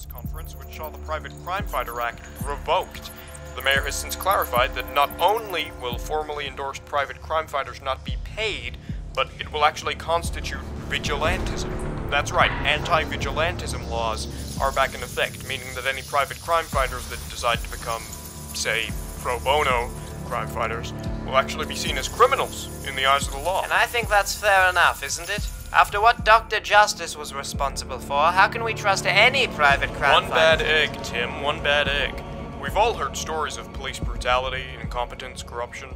press conference which saw the Private Crime Fighter Act revoked. The mayor has since clarified that not only will formally endorsed private crime fighters not be paid, but it will actually constitute vigilantism. That's right, anti vigilantism laws are back in effect, meaning that any private crime fighters that decide to become, say, pro bono crime fighters will actually be seen as criminals in the eyes of the law. And I think that's fair enough, isn't it? After what Dr. Justice was responsible for, how can we trust any private crime One bad egg, Tim, one bad egg. We've all heard stories of police brutality, incompetence, corruption.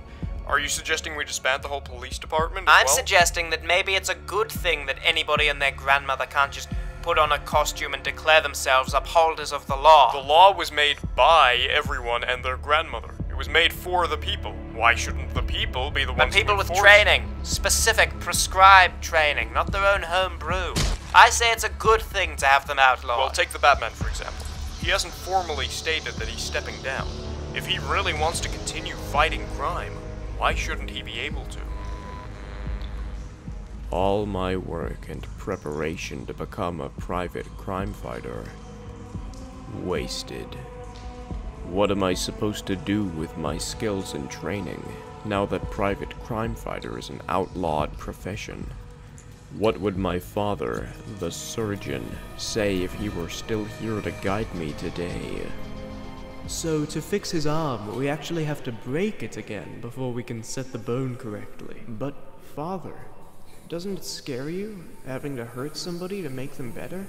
Are you suggesting we disband the whole police department? I'm well? suggesting that maybe it's a good thing that anybody and their grandmother can't just put on a costume and declare themselves upholders of the law. The law was made by everyone and their grandmother. It was made for the people. Why shouldn't the people be the But ones people to with training, specific, prescribed training, not their own home brew. I say it's a good thing to have them outlawed. Well, take the Batman for example. He hasn't formally stated that he's stepping down. If he really wants to continue fighting crime, why shouldn't he be able to? All my work and preparation to become a private crime fighter wasted. What am I supposed to do with my skills and training now that private crime fighter is an outlawed profession? What would my father, the surgeon, say if he were still here to guide me today? So, to fix his arm, we actually have to break it again before we can set the bone correctly. But, Father, doesn't it scare you, having to hurt somebody to make them better?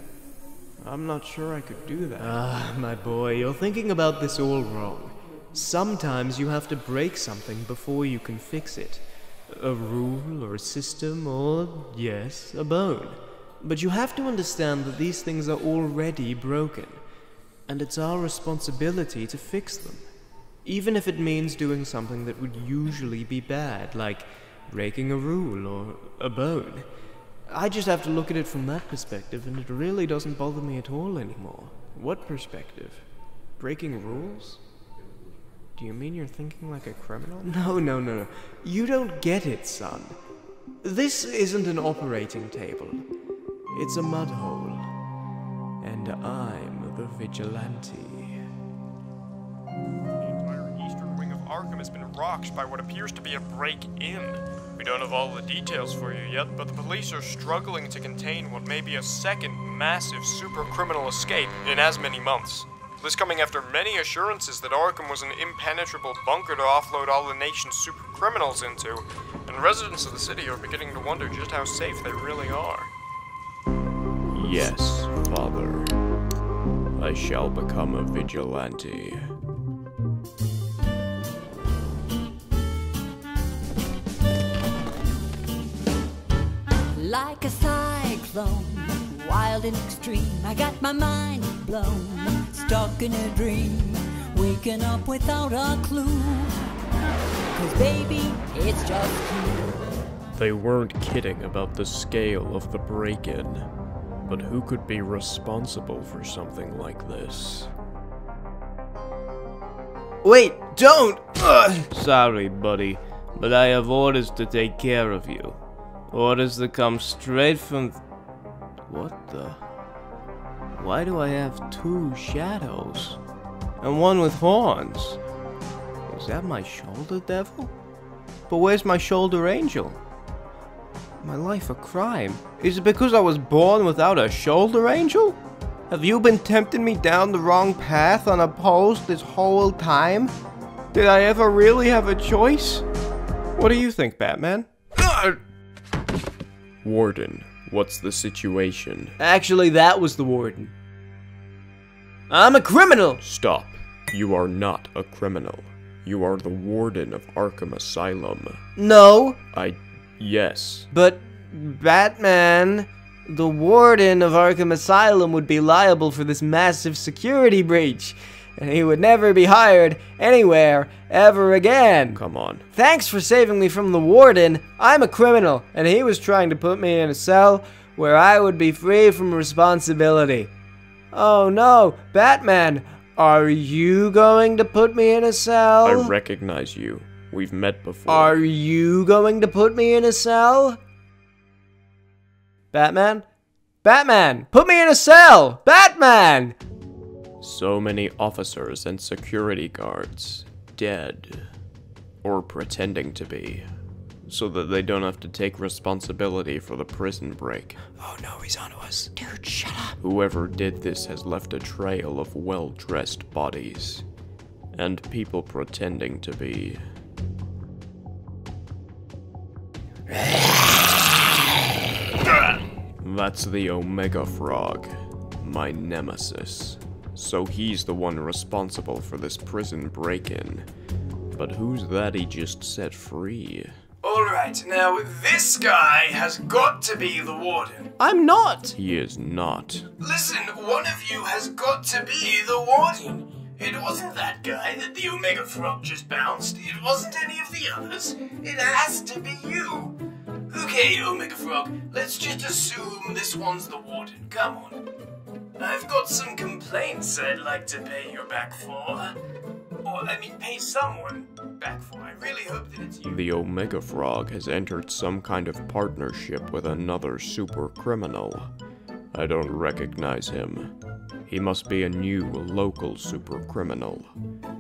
I'm not sure I could do that. Ah, my boy, you're thinking about this all wrong. Sometimes you have to break something before you can fix it. A rule or a system or, yes, a bone. But you have to understand that these things are already broken and it's our responsibility to fix them. Even if it means doing something that would usually be bad, like breaking a rule or a bone. I just have to look at it from that perspective, and it really doesn't bother me at all anymore. What perspective? Breaking rules? Do you mean you're thinking like a criminal? No, no, no, no. You don't get it, son. This isn't an operating table. It's a mud hole. And I'm the vigilante. Has been rocked by what appears to be a break-in. We don't have all the details for you yet, but the police are struggling to contain what may be a second massive super criminal escape in as many months. This coming after many assurances that Arkham was an impenetrable bunker to offload all the nation's super criminals into, and residents of the city are beginning to wonder just how safe they really are. Yes, Father. I shall become a vigilante. Like a cyclone, wild and extreme. I got my mind blown, stuck in a dream, waking up without a clue. Cause baby, it's just you. They weren't kidding about the scale of the break in. But who could be responsible for something like this? Wait, don't! Sorry, buddy, but I have orders to take care of you. Orders that come straight from. What the? Why do I have two shadows? And one with horns? Is that my shoulder devil? But where's my shoulder angel? My life a crime? Is it because I was born without a shoulder angel? Have you been tempting me down the wrong path unopposed this whole time? Did I ever really have a choice? What do you think, Batman? Warden, what's the situation? Actually, that was the warden. I'm a criminal! Stop. You are not a criminal. You are the warden of Arkham Asylum. No, I. Yes. but Batman, the warden of Arkham Asylum, would be liable for this massive security breach, and he would never be hired anywhere ever again. Come on. Thanks for saving me from the warden. I'm a criminal, and he was trying to put me in a cell where I would be free from responsibility. Oh no, Batman, are you going to put me in a cell? I recognize you. We've met before. Are you going to put me in a cell? Batman? Batman! Put me in a cell! Batman! So many officers and security guards dead, or pretending to be, so that they don't have to take responsibility for the prison break. Oh no, he's onto us. Dude, shut up. Whoever did this has left a trail of well dressed bodies, and people pretending to be. That's the Omega Frog, my nemesis. So he's the one responsible for this prison break in. But who's that he just set free? Alright, now this guy has got to be the warden. I'm not! He is not. Listen, one of you has got to be the warden. It wasn't that guy that the Omega Frog just bounced. It wasn't any of the others. It has to be you. Okay, Omega Frog, let's just assume this one's the warden. Come on. I've got some complaints I'd like to pay you back for. Or, I mean, pay someone back for. I really hope that it's you. The Omega Frog has entered some kind of partnership with another super criminal. I don't recognize him. He must be a new local super criminal.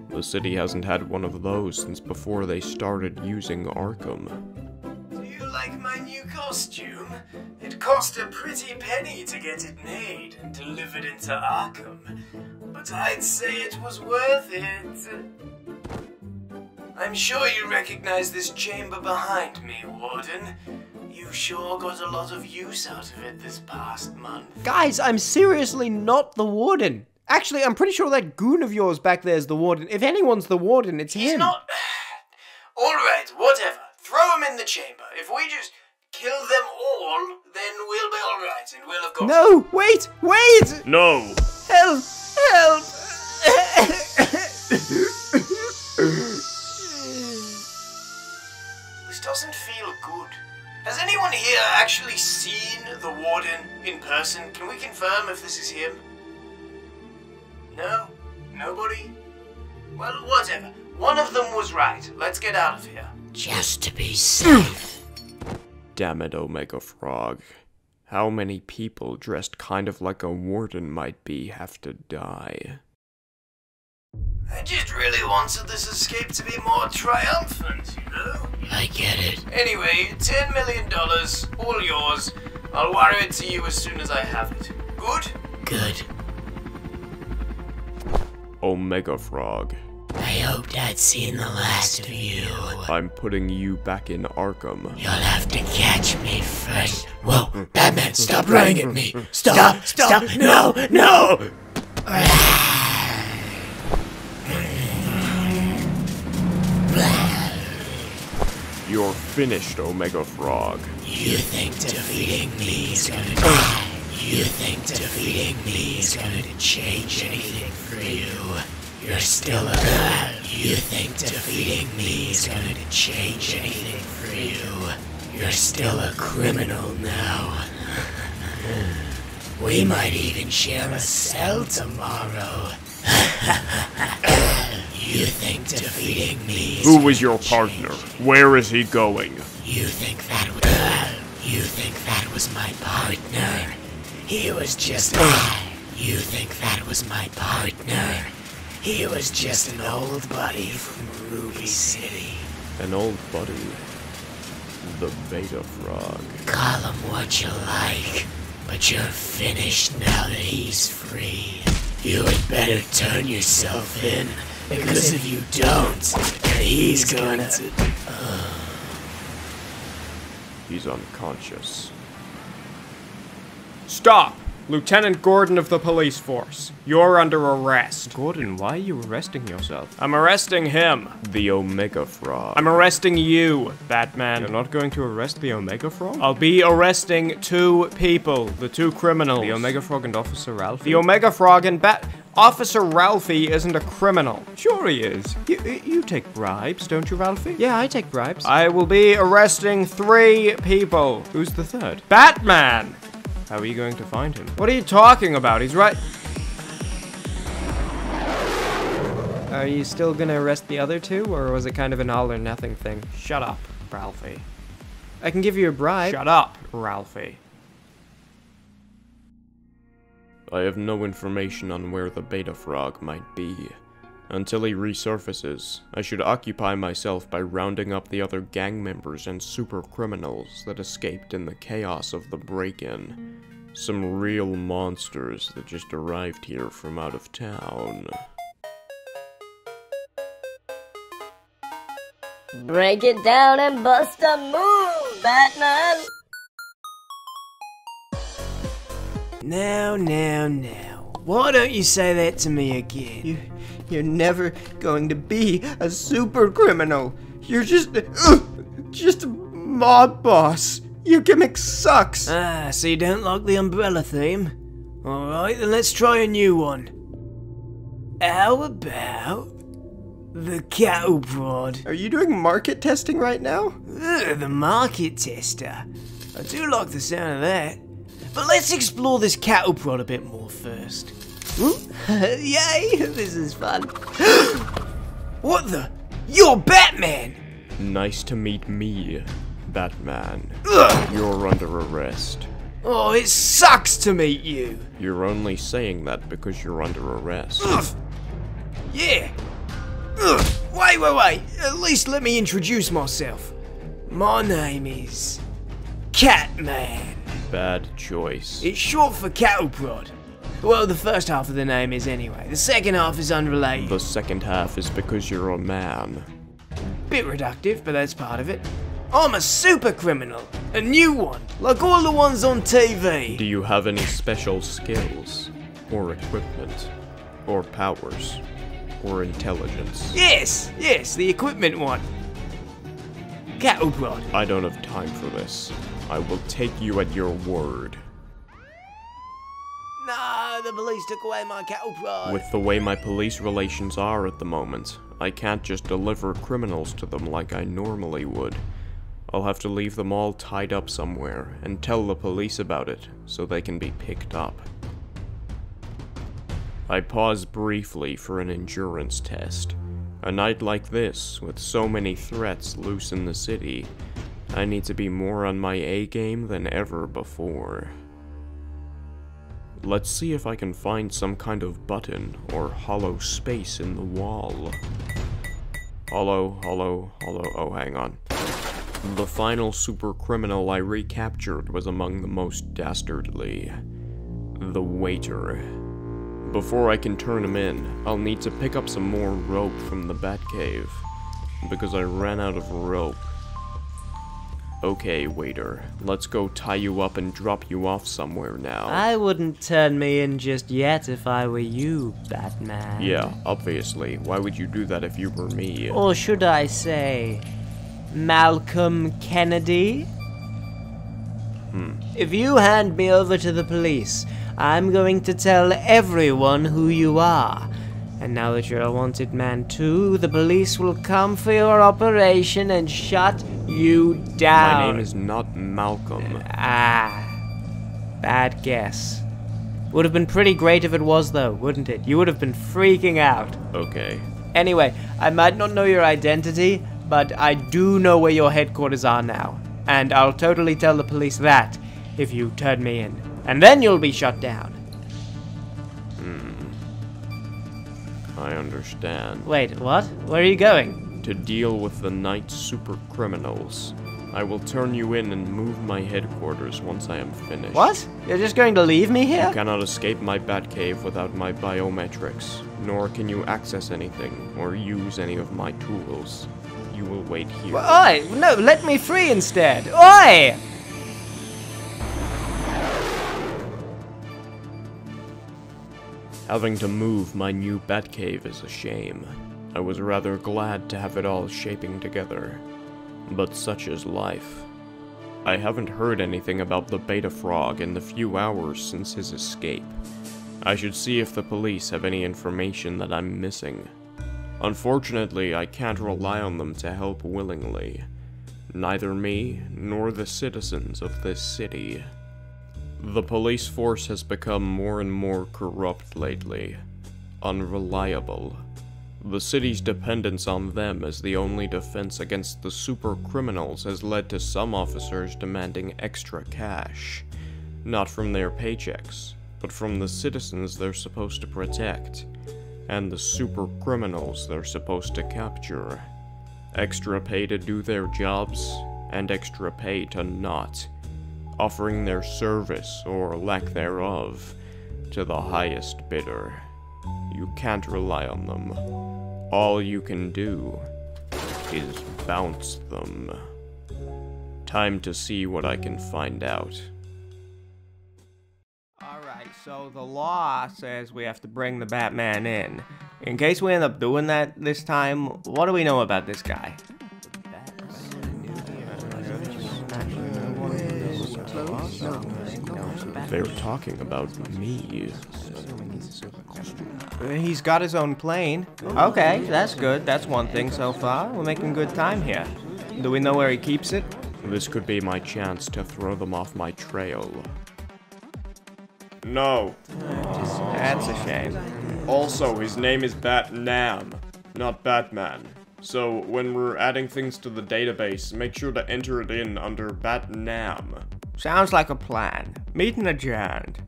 The city hasn't had one of those since before they started using Arkham. Like my new costume? It cost a pretty penny to get it made and delivered into Arkham, but I'd say it was worth it. I'm sure you recognize this chamber behind me, Warden. You sure got a lot of use out of it this past month. Guys, I'm seriously not the warden. Actually, I'm pretty sure that goon of yours back there is the warden. If anyone's the warden, it's He's him. not. Alright, whatever. Throw them in the chamber. If we just kill them all, then we'll be alright and we'll have got. No, wait, wait! No! Help! Help! This doesn't feel good. Has anyone here actually seen the warden in person? Can we confirm if this is him? No? Nobody? Well, whatever. One of them was right. Let's get out of here. Just to be safe. Damn it, Omega Frog. How many people dressed kind of like a warden might be have to die? I just really wanted this escape to be more triumphant, you know? I get it. Anyway, $10 million, all yours. I'll wire it to you as soon as I have it. Good? Good. Omega Frog. I hoped I'd seen the last of you. I'm putting you back in Arkham. You'll have to catch me first. Whoa, Batman, stop running at me. Stop, stop, no, no! You're finished, Omega Frog. You think defeating me is gonna... Oh. You think defeating me is gonna change anything for you? You're still a... You think defeating me is gonna change anything for you? You're still a criminal now. We might even share a cell tomorrow. You think defeating me is Who was your partner? Where is he going? You think that was... You think that was my partner? He was just... You think that was my partner? He was just an old buddy from Ruby City. An old buddy. The Beta Frog. Call him what you like, but you're finished now that he's free. You had better turn yourself in, because if you don't, he's going to... He's unconscious. Stop! Lieutenant Gordon of the police force. You're under arrest. Gordon, why are you arresting yourself? I'm arresting him. The Omega Frog. I'm arresting you, Batman. You're not going to arrest the Omega Frog? I'll be arresting two people, the two criminals. the Omega Frog and Officer Ralph? The Omega Frog and Bat. Officer Ralphie isn't a criminal. Sure he is. You, you take bribes, don't you, Ralphie? Yeah, I take bribes. I will be arresting three people. Who's the third? Batman! How are you going to find him? What are you talking about? He's right. Are you still gonna arrest the other two, or was it kind of an all or nothing thing? Shut up, Ralphie. I can give you a bribe. Shut up, Ralphie. I have no information on where the beta frog might be. Until he resurfaces, I should occupy myself by rounding up the other gang members and super criminals that escaped in the chaos of the break-in. Some real monsters that just arrived here from out of town. Break it down and bust a move, Batman! Now, now, now. Why don't you say that to me again? You, you're never going to be a super criminal. You're just, uh, just a mob boss. Your gimmick sucks. Ah, so you don't like the umbrella theme? Alright, then let's try a new one. How about the cattle prod? Are you doing market testing right now? Ugh, the market tester. I do like the sound of that. But let's explore this cattle prod a bit more first. Ooh, hmm? Yay, this is fun. what the? You're Batman! Nice to meet me, Batman. Ugh. You're under arrest. Oh, it sucks to meet you. You're only saying that because you're under arrest. Ugh. Yeah. Ugh. Wait, wait, wait. At least let me introduce myself. My name is Catman. Bad choice. It's short for cattle prod. Well, the first half of the name is anyway. The second half is unrelated. The second half is because you're a man. Bit reductive, but that's part of it. I'm a super criminal. A new one. Like all the ones on TV. Do you have any special skills? Or equipment? Or powers? Or intelligence? Yes, yes, the equipment one. Cattle prod. I don't have time for this. I will take you at your word. No, the police took away my cattle prod. With the way my police relations are at the moment, I can't just deliver criminals to them like I normally would. I'll have to leave them all tied up somewhere and tell the police about it so they can be picked up. I pause briefly for an endurance test. A night like this, with so many threats loose in the city, I need to be more on my A game than ever before. Let's see if I can find some kind of button or hollow space in the wall. Hollow, hollow, hollow, oh hang on. The final super criminal I recaptured was among the most dastardly. The waiter. Before I can turn him in, I'll need to pick up some more rope from the Batcave. Because I ran out of rope. Okay, waiter. Let's go tie you up and drop you off somewhere now. I wouldn't turn me in just yet if I were you, Batman. Yeah, obviously. Why would you do that if you were me? Or should I say, Malcolm Kennedy? Hmm. If you hand me over to the police, I'm going to tell everyone who you are. And now that you're a wanted man too, the police will come for your operation and shut you down. My name is not Malcolm. Ah. Bad guess. Would have been pretty great if it was, though, wouldn't it? You would have been freaking out. Okay. Anyway, I might not know your identity, but I do know where your headquarters are now. And I'll totally tell the police that if you turn me in. And then you'll be shut down. Hmm. I understand. Wait, what? Where are you going? To deal with the night super criminals, I will turn you in and move my headquarters once I am finished. What? You're just going to leave me here? You cannot escape my Batcave without my biometrics, nor can you access anything or use any of my tools. You will wait here. Oi! No, let me free instead! Oi! Having to move my new Batcave is a shame. I was rather glad to have it all shaping together. But such is life. I haven't heard anything about the Beta Frog in the few hours since his escape. I should see if the police have any information that I'm missing. Unfortunately, I can't rely on them to help willingly. Neither me, nor the citizens of this city. The police force has become more and more corrupt lately. Unreliable. The city's dependence on them as the only defense against the super criminals has led to some officers demanding extra cash. Not from their paychecks, but from the citizens they're supposed to protect, and the super criminals they're supposed to capture. Extra pay to do their jobs, and extra pay to not, offering their service or lack thereof to the highest bidder. You can't rely on them. All you can do is bounce them. Time to see what I can find out. Alright, so the law says we have to bring the Batman in. In case we end up doing that this time, what do we know about this guy? They're talking about me. Uh, he's got his own plane. Oh. Okay, that's good. That's one thing so far. We're making good time here. Do we know where he keeps it? This could be my chance to throw them off my trail. No. That's a shame. Also, his name is Batnam, not Batman. So when we're adding things to the database, make sure to enter it in under Batnam. Sounds like a plan. Meeting adjourned.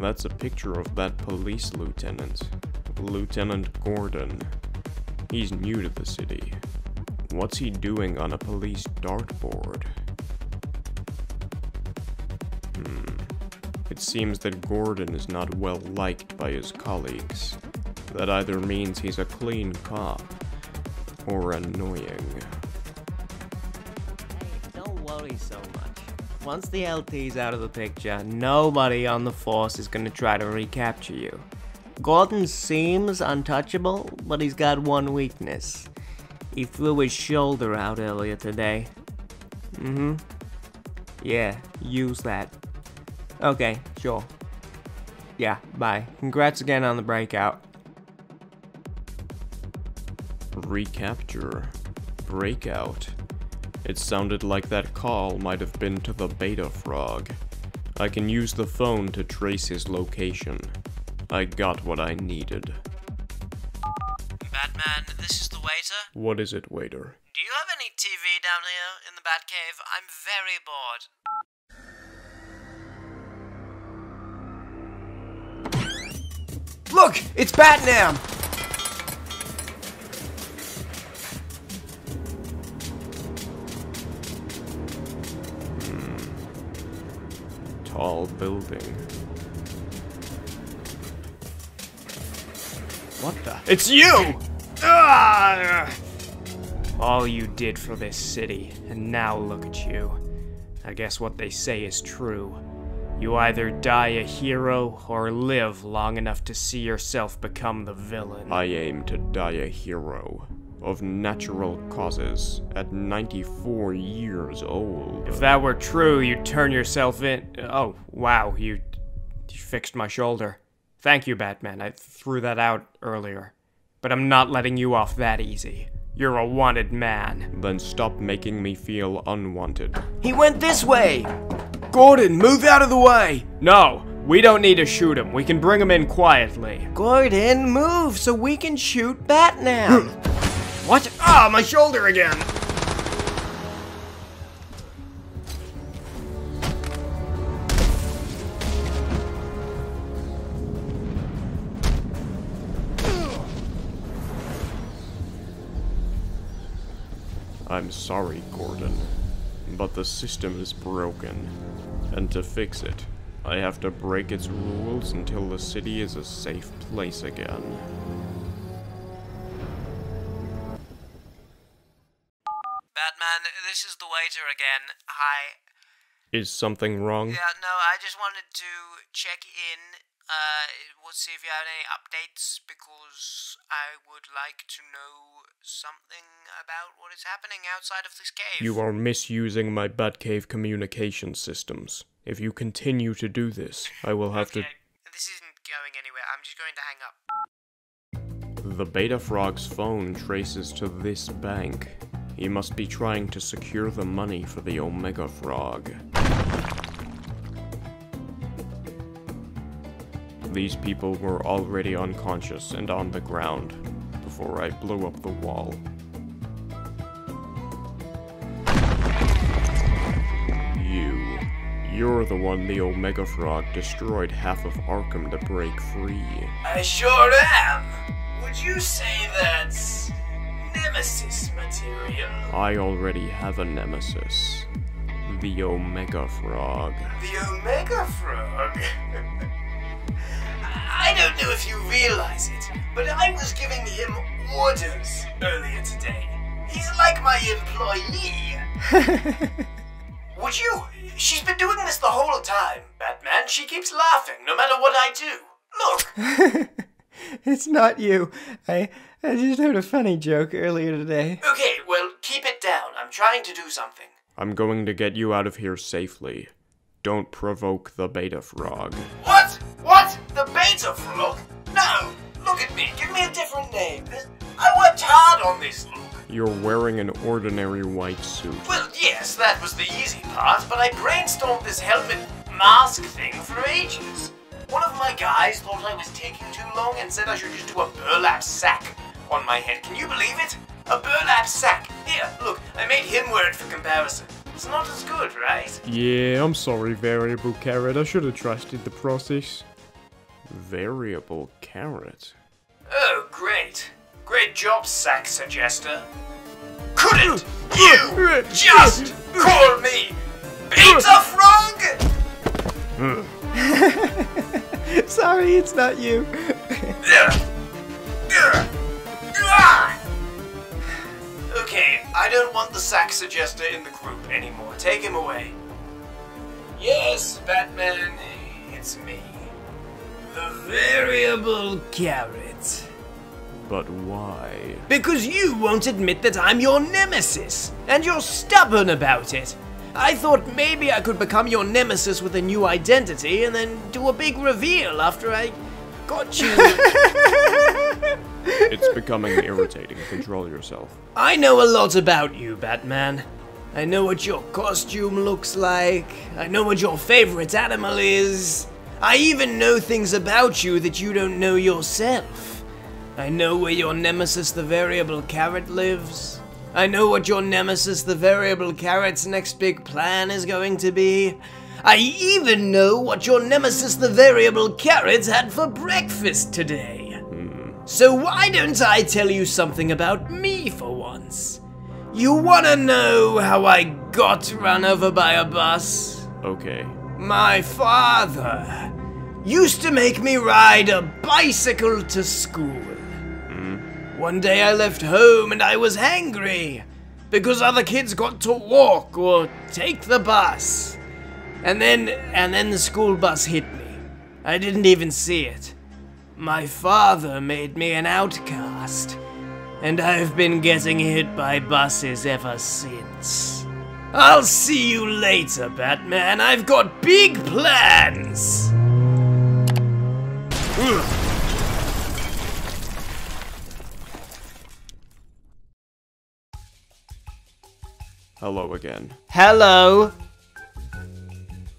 That's a picture of that police lieutenant, Lieutenant Gordon. He's new to the city. What's he doing on a police dartboard? Hmm. It seems that Gordon is not well liked by his colleagues. That either means he's a clean cop or annoying. Once the LT's out of the picture, nobody on the force is gonna try to recapture you. Gordon seems untouchable, but he's got one weakness. He threw his shoulder out earlier today. Mm-hmm. Yeah, use that. Okay, sure. Yeah, bye. Congrats again on the breakout. Recapture. Breakout. It sounded like that call might have been to the Beta Frog. I can use the phone to trace his location. I got what I needed. Batman, this is the waiter. What is it, waiter? Do you have any TV down here in the Batcave? I'm very bored. Look, it's Batnam! Tall building. What the? It's you! Ah! All you did for this city, and now look at you. I guess what they say is true. You either die a hero or live long enough to see yourself become the villain. I aim to die a hero. Of natural causes. At 94 years old. If that were true, you'd turn yourself in. Oh, wow, you, you fixed my shoulder. Thank you, Batman. I threw that out earlier. But I'm not letting you off that easy. You're a wanted man. Then stop making me feel unwanted. He went this way! Gordon, move out of the way! No, we don't need to shoot him. We can bring him in quietly. Gordon, move so we can shoot Batman! What? Ah, my shoulder again! I'm sorry, Gordon, but the system is broken. And to fix it, I have to break its rules until the city is a safe place again. Batman, this is the waiter again. Hi. Is something wrong? Yeah, no, I just wanted to check in. Uh, we'll see if you have any updates because I would like to know something about what is happening outside of this cave. You are misusing my Batcave communication systems. If you continue to do this, I will have okay. This isn't going anywhere. I'm just going to hang up. The Beta Frog's phone traces to this bank. He must be trying to secure the money for the Omega Frog. These people were already unconscious and on the ground before I blew up the wall. You. You're the one the Omega Frog destroyed half of Arkham to break free. I sure am. Would you say that's nemesis material? I already have a nemesis. The Omega Frog. The Omega Frog? I don't know if you realize it, but I was giving him orders earlier today. He's like my employee. Would you? She's been doing this the whole time, Batman. She keeps laughing no matter what I do. Look. it's not you. I I just heard a funny joke earlier today. Okay, well, keep it down. I'm trying to do something. I'm going to get you out of here safely. Don't provoke the Beta Frog. What? What? The Beta Frog? No! Look at me. Give me a different name. I worked hard on this look. You're wearing an ordinary white suit. Well, yes, that was the easy part, but I brainstormed this helmet mask thing for ages. One of my guys thought I was taking too long and said I should just do a burlap sack on my head. Can you believe it? A burlap sack. Here, look, I made him wear it for comparison. It's not as good, right? Yeah, I'm sorry, Variable Carrot. I should have trusted the process. Variable Carrot? Oh, great. Great job, sack suggester. Couldn't you just call me Beta Frog? Sorry, it's not you. okay, I don't want the sack suggester in the group anymore. Take him away. Yes, Batman, it's me. The variable carrot. But why? Because you won't admit that I'm your nemesis, and you're stubborn about it. I thought maybe I could become your nemesis with a new identity and then do a big reveal after I got you. it's becoming irritating. Control yourself. I know a lot about you, Batman. I know what your costume looks like. I know what your favorite animal is. I even know things about you that you don't know yourself. I know where your nemesis, the variable carrot, lives. I know what your nemesis, the variable carrot's next big plan is going to be. I even know what your nemesis, the variable carrots had for breakfast today. So why don't I tell you something about me for once? You wanna know how I got run over by a bus? Okay. My father used to make me ride a bicycle to school. Hmm? One day I left home and I was angry because other kids got to walk or take the bus. And then and then the school bus hit me. I didn't even see it. My father made me an outcast, and I've been getting hit by buses ever since. I'll see you later, Batman. I've got big plans. Hello again. Hello.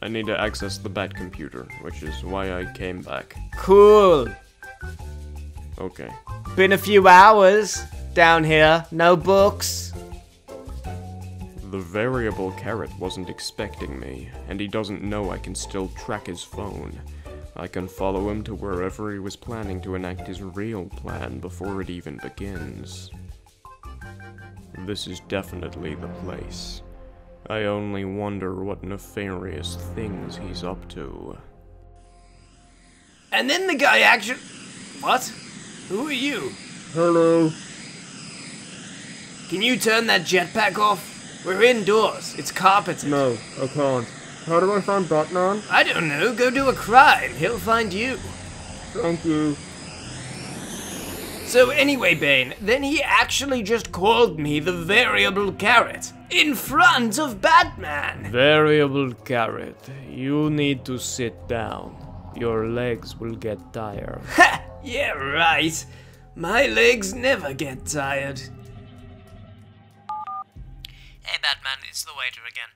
I need to access the Bat computer, which is why I came back. Cool. Okay. Been a few hours down here. No books. The variable carrot wasn't expecting me, and he doesn't know I can still track his phone. I can follow him to wherever he was planning to enact his real plan before it even begins. This is definitely the place. I only wonder what nefarious things he's up to. And then the guy actually. What? Who are you? Hello. Can you turn that jetpack off? We're indoors. It's carpeted. No, I can't. How do I find Batman? I don't know. Go do a crime. He'll find you. Thank you. So anyway, Bane, then he actually just called me the variable carrot in front of Batman. Variable carrot, you need to sit down. Your legs will get tired. Ha! Yeah, right. My legs never get tired. Hey, Batman, it's the waiter again.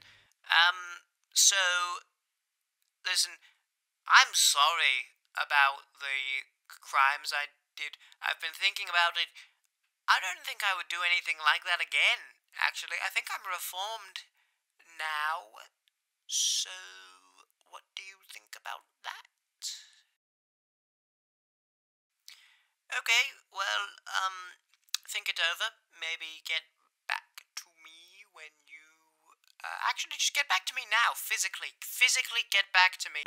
Um, so, listen, I'm sorry about the crimes I did. I've been thinking about it. I don't think I would do anything like that again, actually. I think I'm reformed now. So, what do you think about that? Okay, well, um, think it over. Maybe get back to me when you. Uh, actually, just get back to me now, physically. Physically get back to me.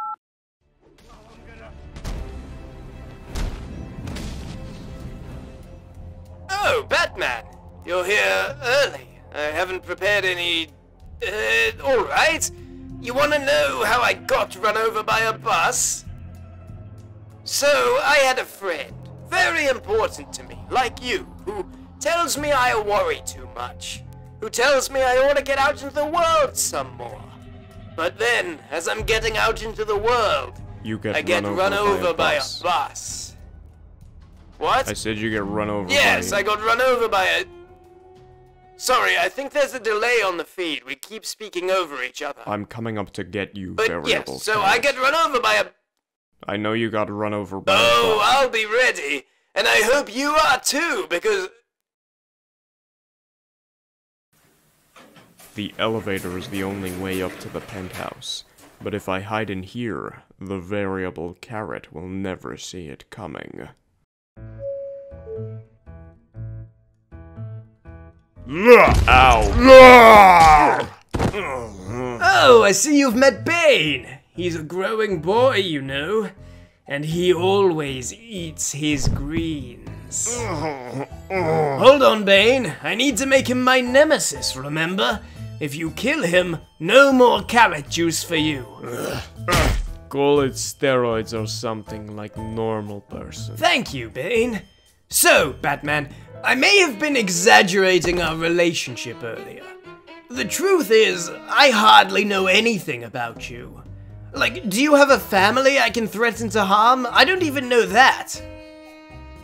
Oh, Batman! You're here early. I haven't prepared any. Uh, alright. You wanna know how I got run over by a bus? So, I had a friend, very important to me, like you, who tells me I worry too much, who tells me I ought to get out into the world some more. But then, as I'm getting out into the world, You get I get run, run over by a bus. bus. What? I said you get run over Yes, by I got run over by a. Sorry, I think there's a delay on the feed. We keep speaking over each other. I'm coming up to get you, but variable. yes, so I get run over by a. I know you got run over by Oh. I'll be ready, and I hope you are too, because The elevator is the only way up to the penthouse. But if I hide in here, the variable carrot will never see it coming. Ow! Oh, I see you've met Bane. He's a growing boy, you know, and he always eats his greens. Hold on, Bane. I need to make him my nemesis, remember? If you kill him, no more carrot juice for you. Call it steroids or something like normal person. Thank you, Bane. So, Batman, I may have been exaggerating our relationship earlier. The truth is, I hardly know anything about you. Like, do you have a family I can threaten to harm? I don't even know that.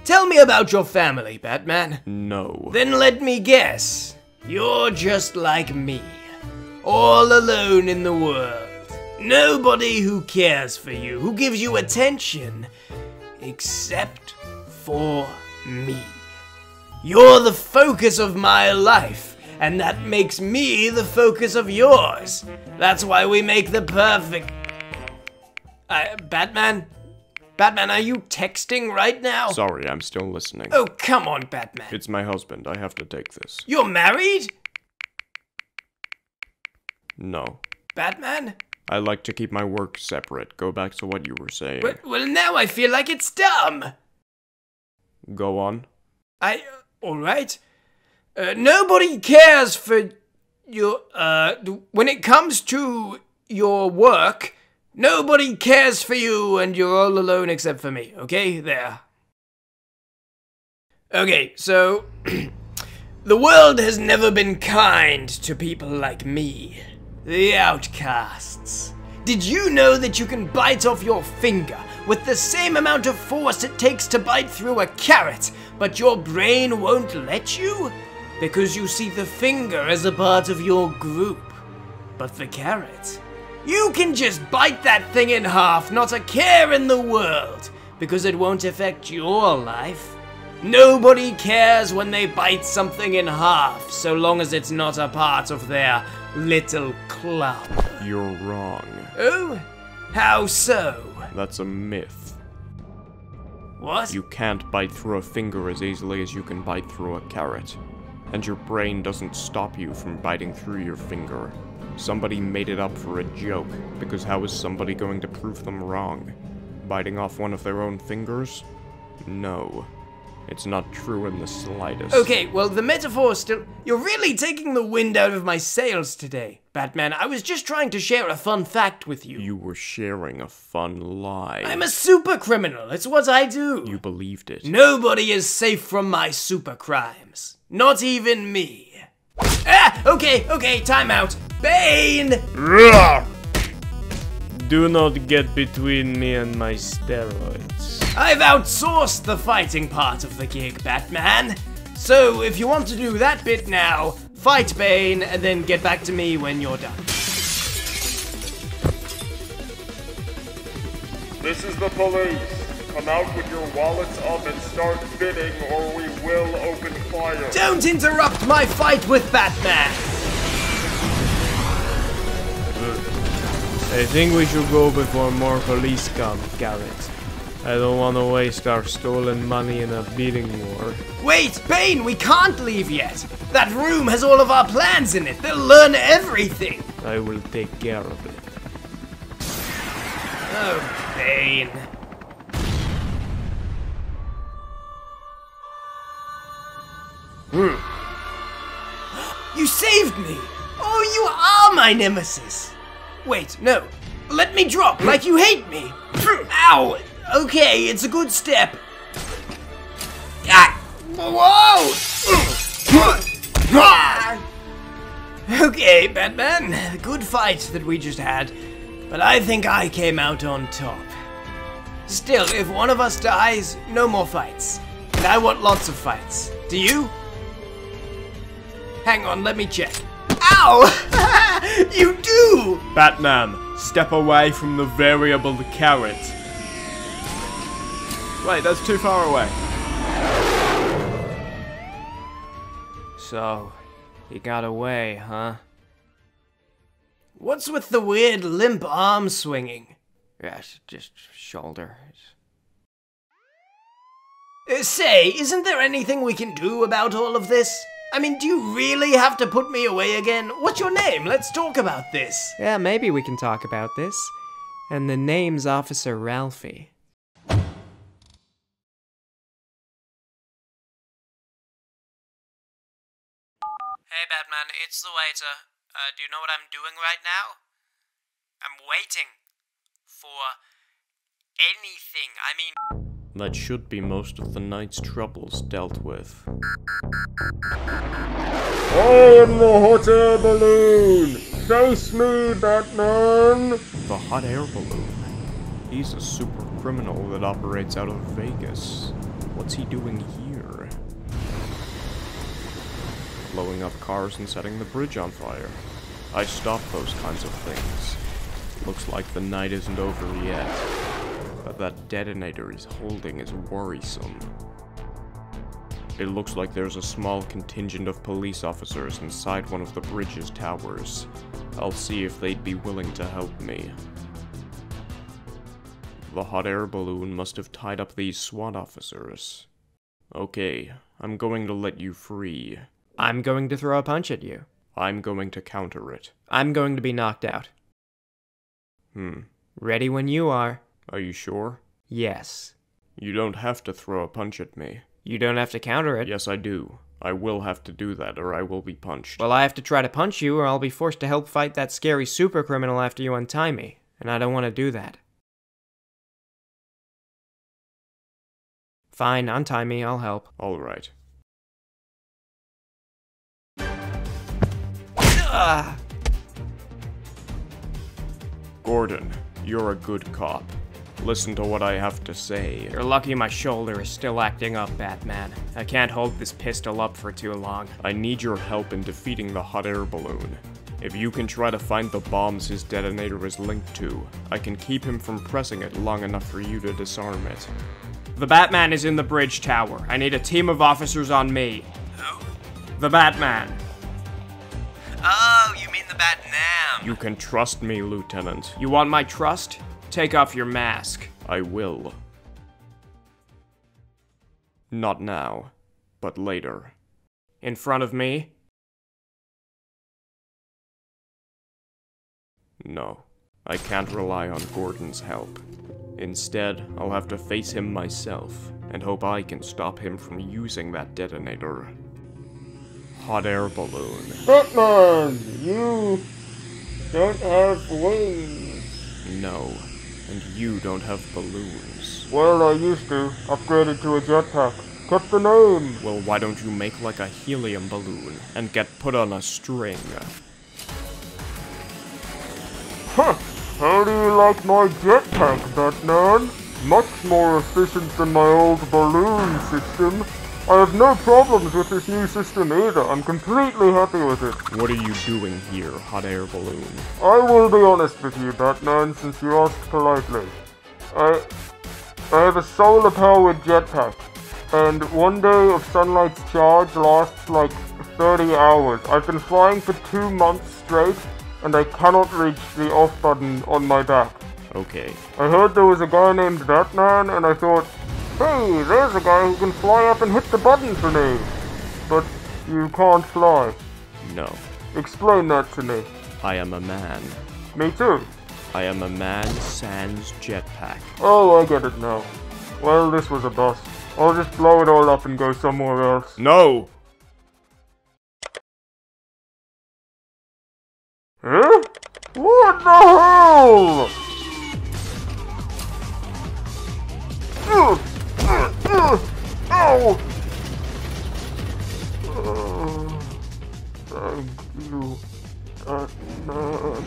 Tell me about your family, Batman. No. Then let me guess. You're just like me. All alone in the world. Nobody who cares for you, who gives you attention. Except for me. You're the focus of my life, and that makes me the focus of yours. That's why we make the perfect. Uh, Batman? Batman, are you texting right now? Sorry, I'm still listening. Oh, come on, Batman. It's my husband. I have to take this. You're married? No. Batman? I like to keep my work separate. Go back to what you were saying. Well, well, now I feel like it's dumb. Go on. I. Alright. Uh, nobody cares for your. Uh, when it comes to your work, nobody cares for you and you're all alone except for me, okay? There. Okay, so. the world has never been kind to people like me. The outcasts. Did you know that you can bite off your finger with the same amount of force it takes to bite through a carrot, but your brain won't let you? Because you see the finger as a part of your group. But the carrot, you can just bite that thing in half, not a care in the world, because it won't affect your life. Nobody cares when they bite something in half, so long as it's not a part of their little club. You're wrong. Oh? How so? That's a myth. What? You can't bite through a finger as easily as you can bite through a carrot. And your brain doesn't stop you from biting through your finger. Somebody made it up for a joke, because how is somebody going to prove them wrong? Biting off one of their own fingers? No. It's not true in the slightest. Okay, well, the metaphor still. You're really taking the wind out of my sails today, Batman. I was just trying to share a fun fact with you. You were sharing a fun lie. I'm a super criminal. It's what I do. You believed it. Nobody is safe from my super crimes. Not even me. Ah! Okay, okay, time out. Bane! Do not get between me and my steroids. I've outsourced the fighting part of the gig, Batman. So if you want to do that bit now, fight Bane and then get back to me when you're done. This is the police. Come out with your wallets up and start bidding, or we will open fire. Don't interrupt my fight with Batman! I think we should go before more police come, Carrot. I don't want to waste our stolen money in a bidding war. Wait, Bane, we can't leave yet. That room has all of our plans in it. They'll learn everything. I will take care of it. Oh, Bane. Hmm. You saved me! Oh, you are my nemesis! Wait, no. Let me drop like you hate me! Ow! Okay, it's a good step. Ah! Whoa! Okay, Batman. Good fight that we just had. But I think I came out on top. Still, if one of us dies, no more fights. And I want lots of fights. Do you? Hang on, let me check. Ow! you do! Batman, step away from the variable carrot. Wait, that's too far away. So, he got away, huh? What's with the weird limp arm swinging? Yes, just shoulder. Uh, say, isn't there anything we can do about all of this? I mean, do you really have to put me away again? What's your name? Let's talk about this. Yeah, maybe we can talk about this. And the name's Officer Ralphie. It's the waiter. Uh, do you know what I'm doing right now? I'm waiting for anything. I mean, That should be most of the night's troubles dealt with. I am the hot air balloon! Face me, Batman! The hot air balloon. He's a super criminal that operates out of Vegas. What's he doing Blowing up cars and setting the bridge on fire. I stop those kinds of things. Looks like the night isn't over yet. But that detonator he's holding is worrisome. It looks like there's a small contingent of police officers inside one of the bridge's towers. I'll see if they'd be willing to help me. The hot air balloon must have tied up these SWAT officers. Okay, I'm going to let you free. I'm going to throw a punch at you. I'm going to counter it. I'm going to be knocked out. Hmm. Ready when you are. Are you sure? Yes. You don't have to throw a punch at me. You don't have to counter it. Yes, I do. I will have to do that, or I will be punched. Well, I have to try to punch you, or I'll be forced to help fight that scary super criminal after you untie me. And I don't want to do that. Fine, untie me, I'll help. Alright. Ah! Gordon, you're a good cop. Listen to what I have to say. You're lucky my shoulder is still acting up, Batman. I can't hold this pistol up for too long. I need your help in defeating the hot air balloon. If you can try to find the bombs his detonator is linked to, I can keep him from pressing it long enough for you to disarm it. The Batman is in the bridge tower. I need a team of officers on me. who? The Batman. Oh, you mean the Batnam? You can trust me, Lieutenant. You want my trust? Take off your mask. I will. Not now, but later. In front of me? No, I can't rely on Gordon's help. Instead, I'll have to face him myself and hope I can stop him from using that detonator. Hot air balloon. Batman, you don't have wings. No, and you don't have balloons. Well, I used to. Upgraded to a jetpack. Kept the name. Well, why don't you make like a helium balloon and get put on a string? Huh. How do you like my jetpack, Batman? Much more efficient than my old balloon system. I have no problems with this new system either. I'm completely happy with it. What are you doing here, hot air balloon? I will be honest with you, Batman, since you asked politely. I, I have a solar-powered jetpack, and one day of sunlight's charge lasts like 30 hours. I've been flying for two months straight, and I cannot reach the off button on my back. Okay. I heard there was a guy named Batman, and I thought, hey, there's a guy who can fly up and hit the button for me. But you can't fly. No. Explain that to me. I am a man. Me too. I am a man sans jetpack. Oh, I get it now. Well, this was a bust. I'll just blow it all up and go somewhere else. No! Huh? What the hell? Ugh, Ow! Thank you, Batman.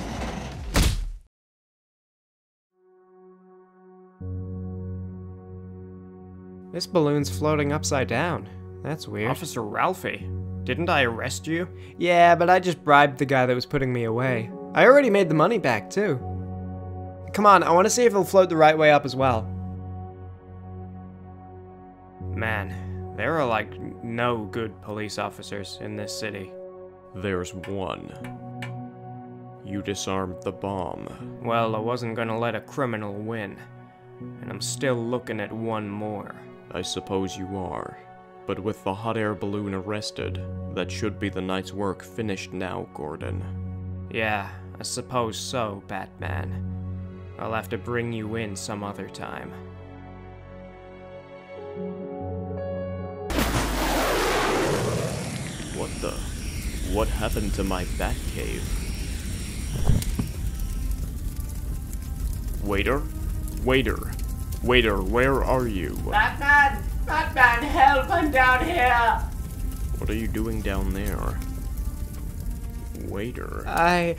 This balloon's floating upside down. That's weird. Officer Ralphie, didn't I arrest you? Yeah, but I just bribed the guy that was putting me away. I already made the money back, too. Come on, I want to see if it'll float the right way up as well. Man, there are like no good police officers in this city. There's one. You disarmed the bomb. Well, I wasn't gonna let a criminal win. And I'm still looking at one more. I suppose you are. But with the hot air balloon arrested, that should be the night's work finished now, Gordon. Yeah, I suppose so, Batman. I'll have to bring you in some other time. What the? What happened to my Batcave? Waiter? Waiter! Waiter, where are you? Batman! Batman, help! I'm down here! What are you doing down there? Waiter. I.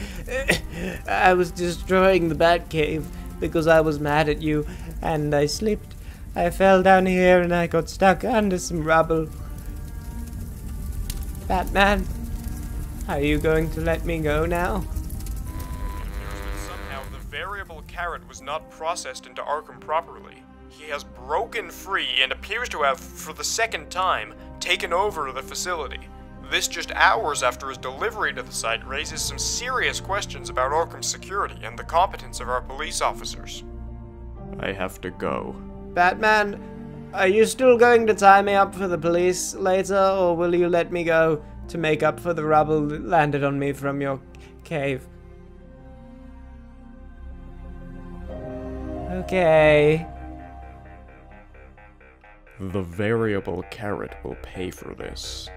I was destroying the Batcave because I was mad at you, and I slipped. I fell down here and I got stuck under some rubble. Batman, are you going to let me go now? Somehow the variable carrot was not processed into Arkham properly. He has broken free and appears to have, for the second time, taken over the facility. This just hours after his delivery to the site raises some serious questions about Arkham's security and the competence of our police officers. I have to go. Batman, are you still going to tie me up for the police later, or will you let me go to make up for the rubble that landed on me from your cave? Okay. The variable carrot will pay for this.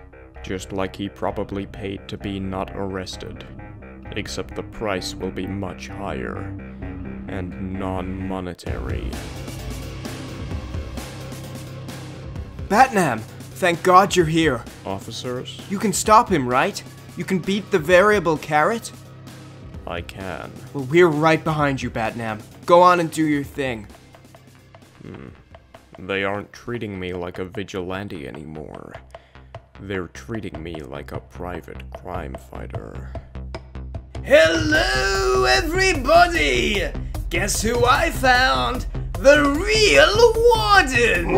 Just like he probably paid to be not arrested. Except the price will be much higher. And non monetary. Batman! Thank God you're here. Officers? You can stop him, right? You can beat the variable carrot? I can. Well, we're right behind you, Batman. Go on and do your thing. Hmm. They aren't treating me like a vigilante anymore. They're treating me like a private crime fighter. Hello, everybody! Guess who I found? The real warden!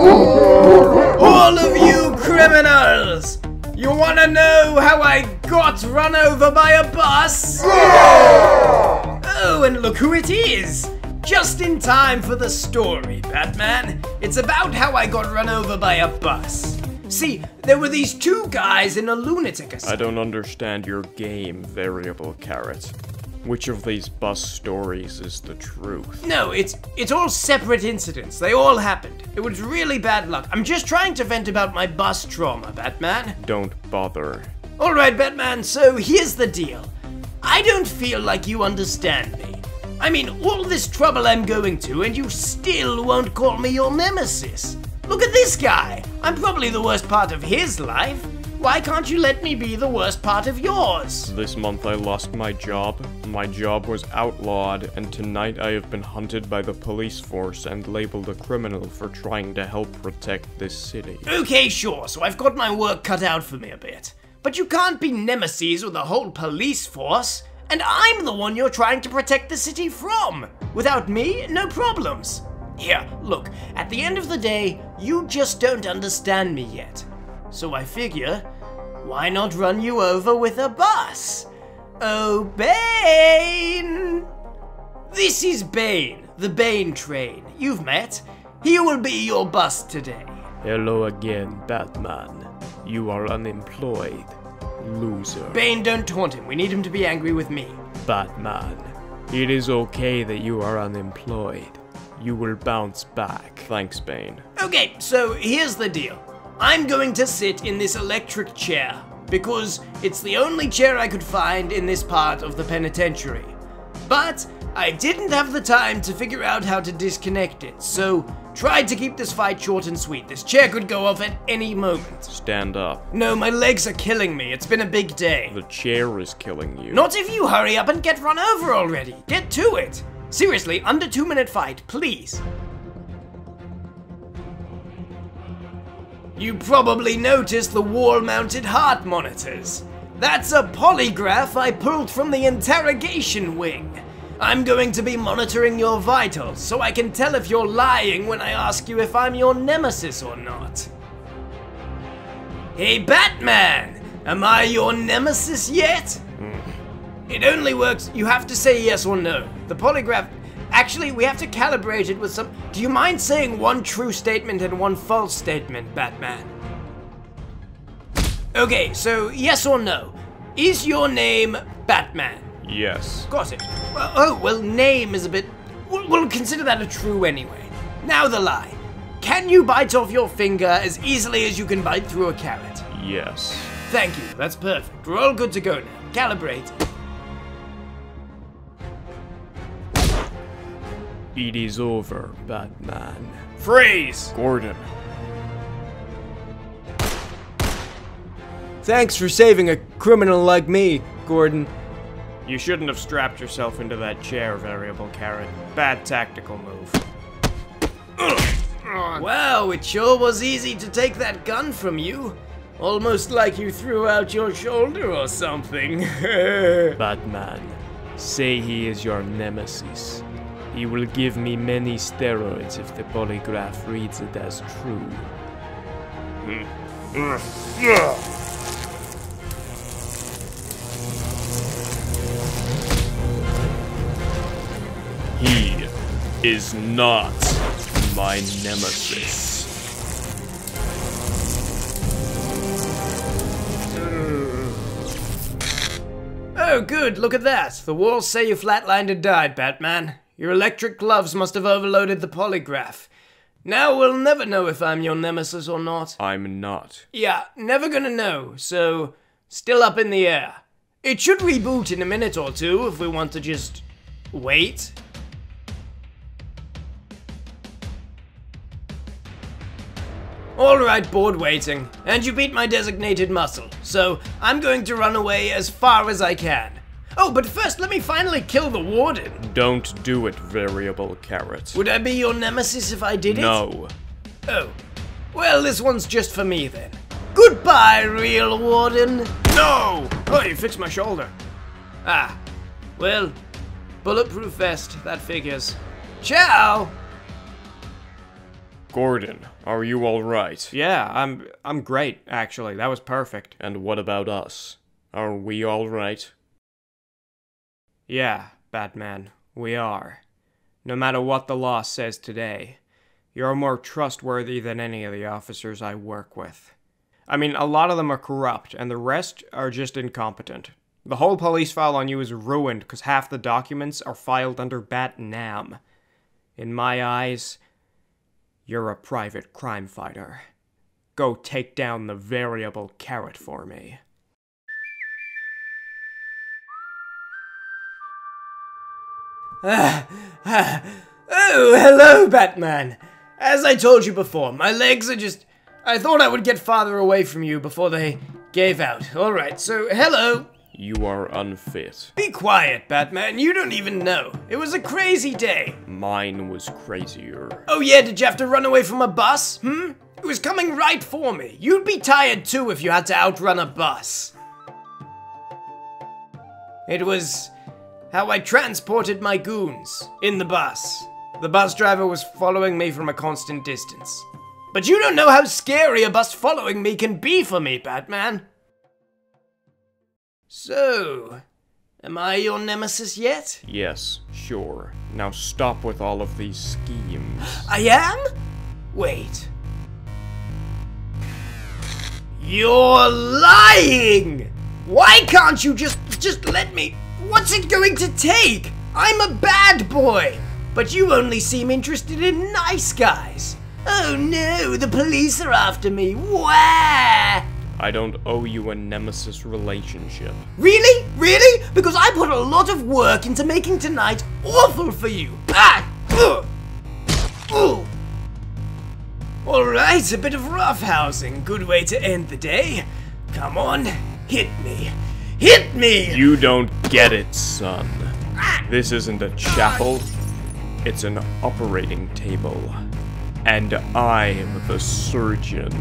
All of you criminals! You wanna know how I got run over by a bus? Oh, and look who it is! Just in time for the story, Batman. It's about how I got run over by a bus. See, there were these two guys in a lunatic asylum. I don't understand your game, variable carrot. Which of these bus stories is the truth? No, it's it's all separate incidents. They all happened. It was really bad luck. I'm just trying to vent about my bus trauma, Batman. Don't bother. All right, Batman. So here's the deal. I don't feel like you understand me. I mean, all this trouble I'm going to, and you still won't call me your nemesis. Look at this guy. I'm probably the worst part of his life. Why can't you let me be the worst part of yours? This month I lost my job, my job was outlawed, and tonight I have been hunted by the police force and labeled a criminal for trying to help protect this city. Okay, sure, so I've got my work cut out for me a bit. But you can't be nemesis with the whole police force. And I'm the one you're trying to protect the city from. Without me, no problems. Here, look, at the end of the day, you just don't understand me yet. So I figure, why not run you over with a bus? Oh, Bane! This is Bane, the Bane train. You've met. He will be your bus today. Hello again, Batman. You are unemployed. Loser. Bane, don't taunt him. We need him to be angry with me. Batman. It is okay that you are unemployed. You will bounce back. Thanks, Bane. Okay, so here's the deal. I'm going to sit in this electric chair because it's the only chair I could find in this part of the penitentiary. But I didn't have the time to figure out how to disconnect it, so tried to keep this fight short and sweet. This chair could go off at any moment. Stand up. No, my legs are killing me. It's been a big day. The chair is killing you. Not if you hurry up and get run over already. Get to it. Seriously, under two minute fight, please. You probably noticed the wall-mounted heart monitors. That's a polygraph I pulled from the interrogation wing. I'm going to be monitoring your vitals so I can tell if you're lying when I ask you if I'm your nemesis or not. Hey Batman! Am I your nemesis yet? Hmm. It only works, you have to say yes or no. The polygraph, actually we have to calibrate it with some, do you mind saying one true statement and one false statement, Batman? Okay, so yes or no. Is your name Batman? Yes. Got it. Well, oh, well, name is a bit. We'll, we'll consider that a true anyway. Now the lie. Can you bite off your finger as easily as you can bite through a carrot? Yes. Thank you. That's perfect. We're all good to go now. Calibrate. It is over, Batman. Freeze! Gordon. Thanks for saving a criminal like me, Gordon. You shouldn't have strapped yourself into that chair, Variable Carrot. Bad tactical move. Wow, it sure was easy to take that gun from you. Almost like you threw out your shoulder or something. Batman. Say he is your nemesis. He will give me many steroids if the polygraph reads it as true. He is not my nemesis. oh, good, look at that. The walls say you flatlined and died, Batman. Your electric gloves must have overloaded the polygraph. Now we'll never know if I'm your nemesis or not. I'm not. Yeah, never gonna know, so still up in the air. It should reboot in a minute or two if we want to just wait. Alright, bored waiting. And you beat my designated muscle, so I'm going to run away as far as I can. Oh, but first let me finally kill the warden. Don't do it, variable carrot. Would I be your nemesis if I did it? No. Oh. Well, this one's just for me then. Goodbye, real warden. No! Oh, you fixed my shoulder. Ah. Well, bulletproof vest, that figures. Ciao! Gordon, are you alright? Yeah, I'm I'm great, actually. That was perfect. And what about us? Are we alright? Yeah, Batman, we are. No matter what the law says today, you're more trustworthy than any of the officers I work with. I mean, a lot of them are corrupt, and the rest are just incompetent. The whole police file on you is ruined because half the documents are filed under Bat Nam. In my eyes, you're a private crime fighter. Go take down the variable carrot for me. Oh, hello, Batman. As I told you before, my legs are just. I thought I would get farther away from you before they gave out. Alright, so hello. You are unfit. Be quiet, Batman. You don't even know. It was a crazy day. Mine was crazier. Oh, yeah, did you have to run away from a bus? Hmm? It was coming right for me. You'd be tired too if you had to outrun a bus. It was how I transported my goons in the bus. The bus driver was following me from a constant distance. But you don't know how scary a bus following me can be for me, Batman. So, am I your nemesis yet? Yes, sure. Now stop with all of these schemes. I am? Wait. You're lying! Why can't you just just let me? What's it going to take? I'm a bad boy, but you only seem interested in nice guys. Oh no, the police are after me. Where? I don't owe you a nemesis relationship. Really? Really? Because I put a lot of work into making tonight awful for you. Ah! Ugh! Ugh! Alright, a bit of roughhousing. Good way to end the day. Come on, hit me. Hit me! You don't get it, son. This isn't a chapel, it's an operating table. And I'm the surgeon.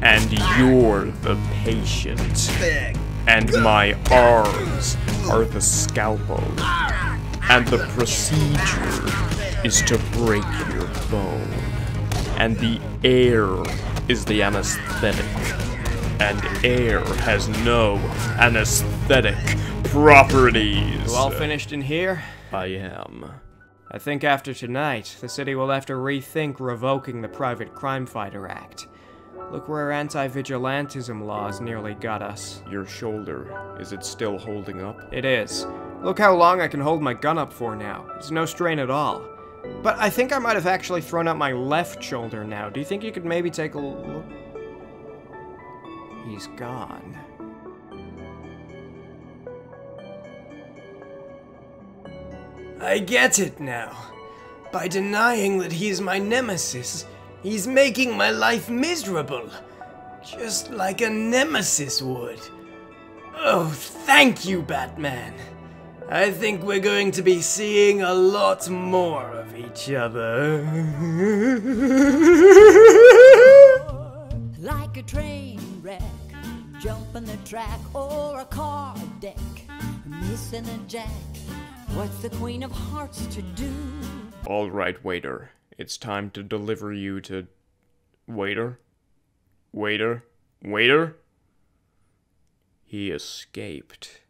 And you're the patient. And my arms are the scalpel. And the procedure is to break your bone. And the air is the anesthetic. And air has no anesthetic properties. You all finished in here? I am. I think after tonight, the city will have to rethink revoking the Private Crime Fighter Act. Look where anti-vigilantism laws nearly got us. Your shoulder, is it still holding up? It is. Look how long I can hold my gun up for now. It's no strain at all. But I think I might have actually thrown out my left shoulder now. Do you think you could maybe take a look? He's gone. I get it now. By denying that he's my nemesis, he's making my life miserable. Just like a nemesis would. Oh, thank you, Batman. I think we're going to be seeing a lot more of each other. like a train wreck, jumping the track or a car deck, missing a jack. What's the Queen of Hearts to do? All right, waiter. It's time to deliver you to. Waiter? Waiter? Waiter? He escaped.